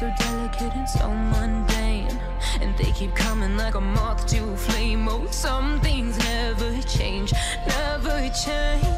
so delicate and so mundane. And they keep coming like a moth to a flame. Oh, some things never change, never change.